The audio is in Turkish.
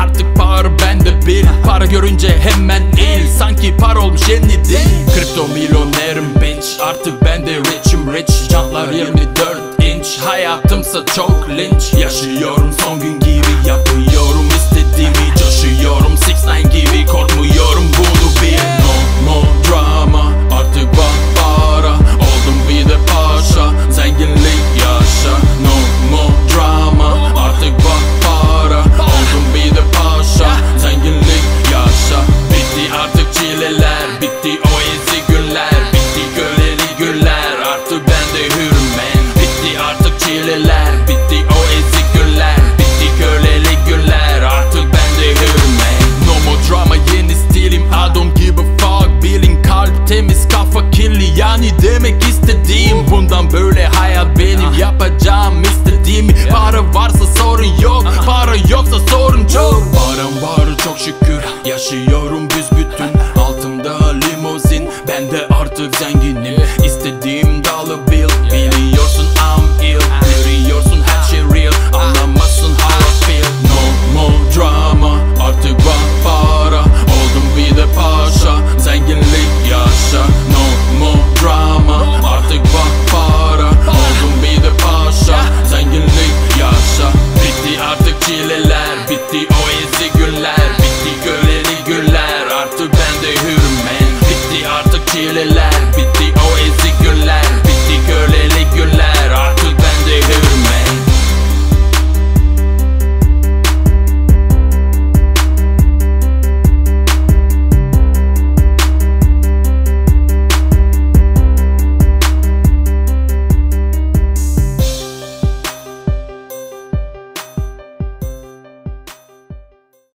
Artık power bende bir Para görünce hemen eğil Sanki par olmuş yeni değil. Kripto milyonerim bitch Artık ben de richim. Rich Jantlar 24 inç. Hayatımsa çok linç. Yaşıyorum son gün gibi yapıyorum Yani demek istediğim bundan böyle hayat benim. Ah. Yapacağım istediğimi Para varsa sorun yok. Ah. Para yoksa sorun çok. Param var çok şükür. Yaşıyorum biz the only.